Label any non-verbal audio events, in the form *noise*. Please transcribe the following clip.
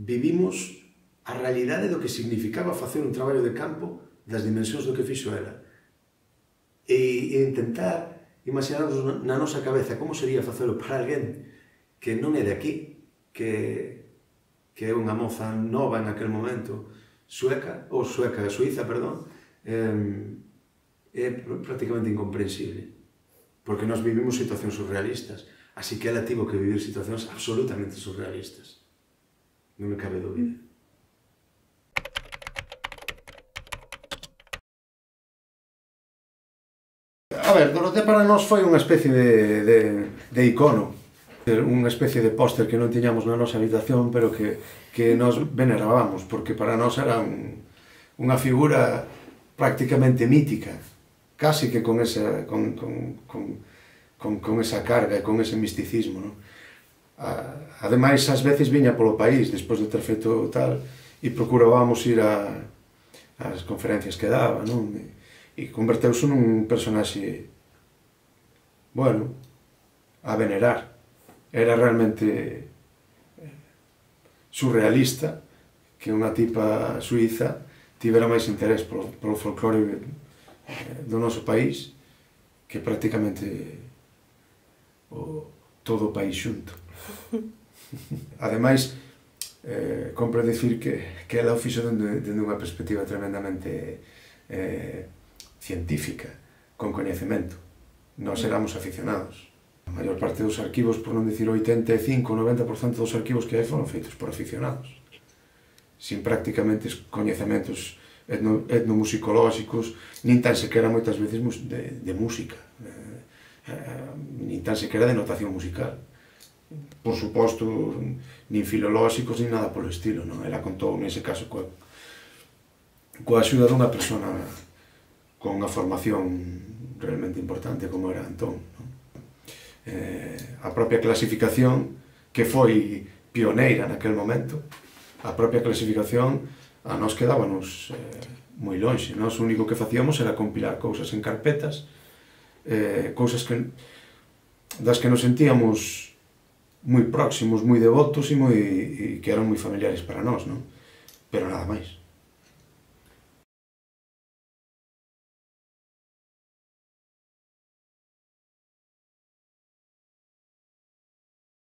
vivimos a realidade do que significaba facer un traballo de campo das dimensións do que fixo ela. E, e intentar imaginarnos na nosa cabeza como sería facelo para alguén que non é de aquí, que, que é unha moza nova en aquel momento, sueca, ou sueca, suiza, perdón, eh, é prácticamente incomprensible. Porque nós vivimos situacións surrealistas, así que ela tivo que vivir situacións absolutamente surrealistas non me cabe dúbida. A ver, Dorotea para nós foi unha especie de, de, de icono, unha especie de póster que non tiñamos na nosa habitación, pero que, que nos venerábamos, porque para nós era un, unha figura prácticamente mítica, casi que con esa, con, con, con, con, con esa carga e con ese misticismo, non? ademais, ás veces viña polo país, despois de ter feito tal, e procurábamos ir a, as conferencias que daba, non? E, e converteuse nun personaxe, bueno, a venerar. Era realmente eh, surrealista que unha tipa suiza tivera máis interés polo, polo folclore eh, do noso país que prácticamente o, todo o país xunto. *laughs* Ademais, eh, compre decir que, que ela o fixo dende, dende unha perspectiva tremendamente eh, científica, con coñecemento. Nós mm. éramos aficionados. A maior parte dos arquivos, por non dicir 85 90% dos arquivos que hai foron feitos por aficionados. Sin prácticamente coñecementos etno, etnomusicolóxicos, nin tan sequera moitas veces de, de música. Eh, eh, nin tan sequera de notación musical. Por suposto, nin filolóxicos, nin nada polo estilo, non? Ela contou nese caso coa, coa axuda dunha persona con unha formación realmente importante como era Antón. Non? Eh, a propia clasificación, que foi pioneira naquel momento, a propia clasificación a nós quedábamos eh, moi lonxe. Nós o único que facíamos era compilar cousas en carpetas, eh, cousas que das que nos sentíamos moi próximos, moi devotos e moi e que eran moi familiares para nós, non? Pero nada máis.